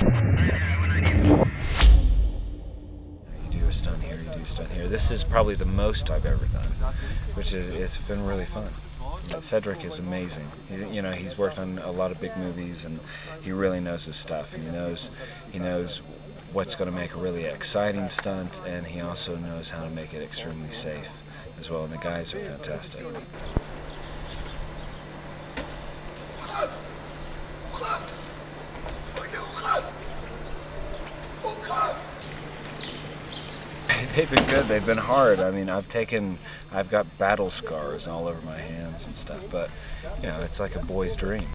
You do a stunt here, you do a stunt here. This is probably the most I've ever done, which is, it's been really fun. Cedric is amazing. He, you know, he's worked on a lot of big movies, and he really knows his stuff. He knows, he knows what's going to make a really exciting stunt, and he also knows how to make it extremely safe as well. And the guys are fantastic. They've been good. They've been hard. I mean, I've taken, I've got battle scars all over my hands and stuff, but you know, it's like a boy's dream.